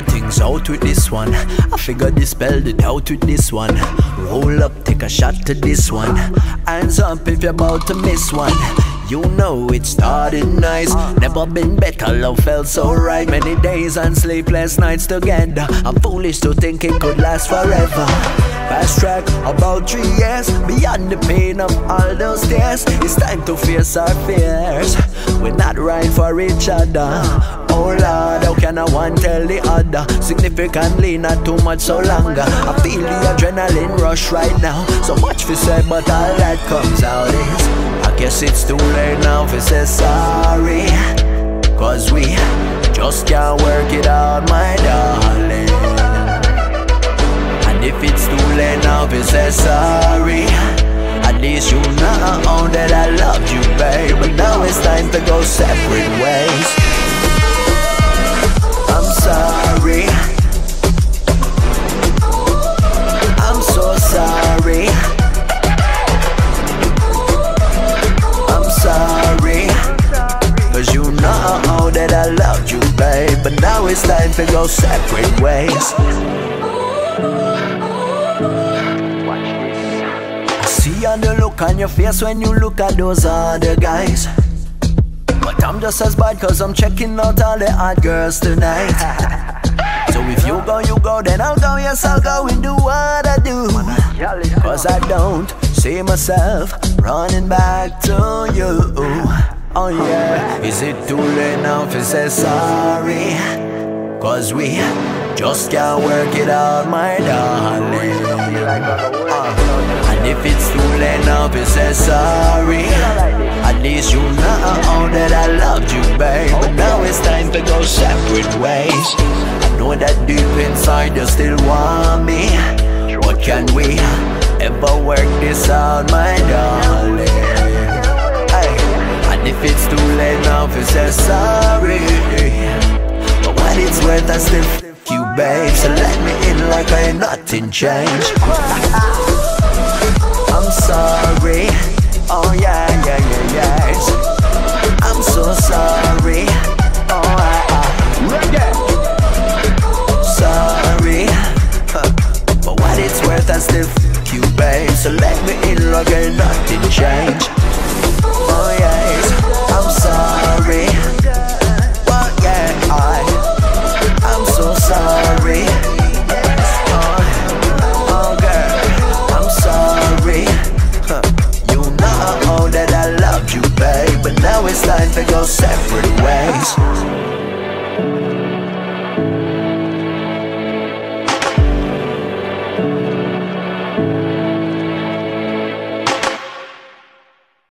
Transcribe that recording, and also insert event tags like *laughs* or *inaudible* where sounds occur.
work things out with this one. I figured this spell it out with this one. Roll up, take a shot to this one. Hands up if you're about to miss one. You know it started nice. Never been better, love felt so right. Many days and sleepless nights together. I'm foolish to think it could last forever. Fast track, about three years. Beyond the pain of all those tears. It's time to face our fears. We're not right for each other. Oh Lord, how can I one tell the other? Significantly, not too much so longer. I feel the adrenaline rush right now. So much for say, but all that comes out is I guess it's too late now for say sorry. Cause we just can't work it out, my darling. And if it's too late now for say sorry. At least you know that I loved you, babe. But now it's time to go separate ways. Time to go separate ways. I see on the look on your face when you look at those other guys. But I'm just as bad cause I'm checking out all the hot girls tonight. *laughs* So if you go, you go, then I'll go, yes, I'll go and do what I do. Cause I don't see myself running back to you. Oh yeah, is it too late now to say sorry? Cause we just can't work it out, my darling. Uh, and if it's too late now to say sorry, at least you know that I loved you, babe. But now it's time to go separate ways. I know that deep inside you still want me. But can we ever work this out, my darling? Hey, and if it's too late now to say sorry, you, babe. So let me in like I ain't nothing changed. I'm sorry. separate ways.